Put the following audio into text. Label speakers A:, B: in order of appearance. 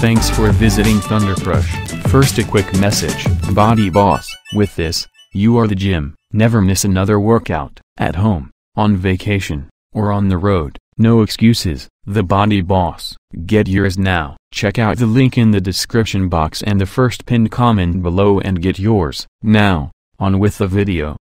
A: Thanks for visiting Thundercrush. First a quick message, Body Boss. With this, you are the gym, never miss another workout, at home, on vacation, or on the road, no excuses, the Body Boss. Get yours now. Check out the link in the description box and the first pinned comment below and get yours. Now, on with the video.